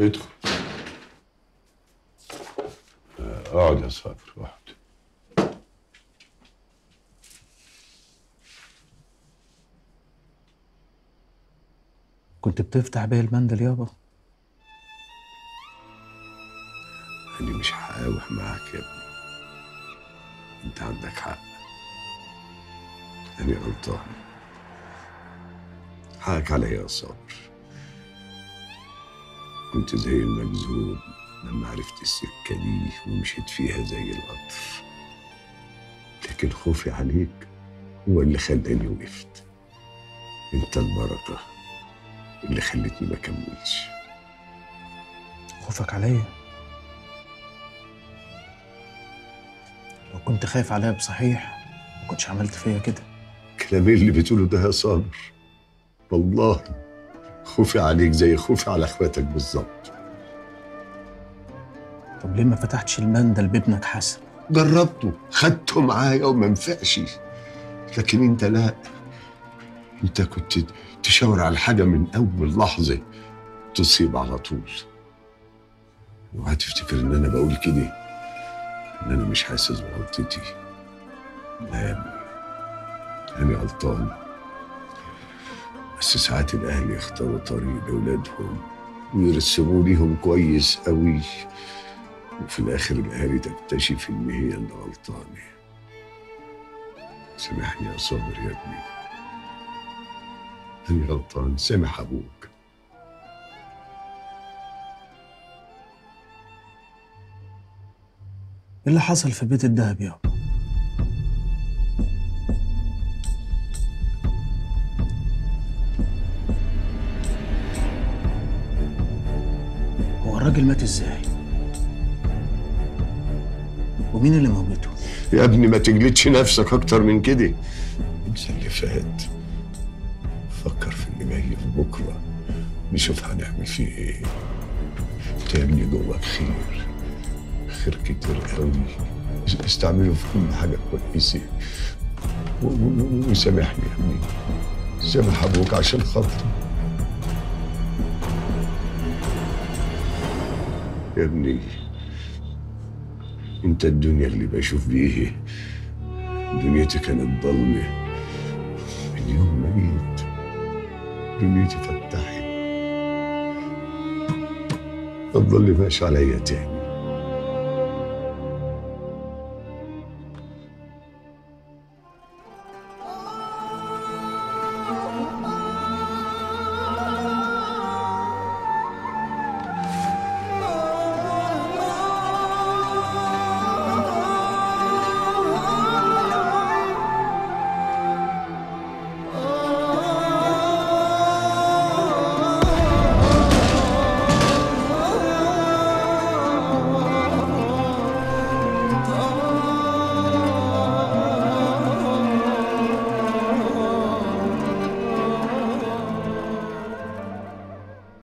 ادخل آه، اقعد يا صابر اقعد كنت بتفتح بيه المندل يابا؟ أنا مش هقاوح معاك يا ابني. أنت عندك حق. أنا غلطان. حقك عليا يا صابر. كنت زي المجذوب لما عرفت السكة دي ومشيت فيها زي القطر. لكن خوفي عليك هو اللي خلاني وقفت. انت البركة اللي خلتني ما اكملش خوفك عليا؟ لو كنت خايف عليا بصحيح ما كنتش عملت فيا كده. الكلام اللي بتقوله ده يا صابر والله خوفي عليك زي خوفي على اخواتك بالظبط. طب ليه ما فتحتش المندل بابنك حسن؟ جربته خدته معايا وما نفعش لكن انت لا انت كنت تشاور على حاجة من أول لحظة تصيب على طول. اوعى تفتكر إن أنا بقول كده إن أنا مش حاسس بغلطتي. لا يا ابني أنا غلطان. بس ساعات الأهل يختاروا طريق لأولادهم ويرسموا ليهم كويس قوي وفي الآخر الأهالي تكتشف إن هي اللي غلطانة. سامحني يا صابر يا ابني. أنا غلطان. سامح أبوك. إيه اللي حصل في بيت الدهب يابا؟ الراجل مات إزاي؟ ومين اللي موته يا ابني ما تجلدش نفسك أكتر من كده. انسى اللي فات فكر في اللي جاي بكرة. نشوف هنعمل فيه إيه. انت يا ابني جواك خير. خير كتير قوي. استعمله في كل حاجة كويسة. وسامحني يا ابني. سامح أبوك عشان خاطري. يا ابني. انت الدنيا اللي بشوف بيه. دنيتي كانت ضلمة. من يوم ما جيت دنيتي فتحت. الظل ماشي عليا تاني.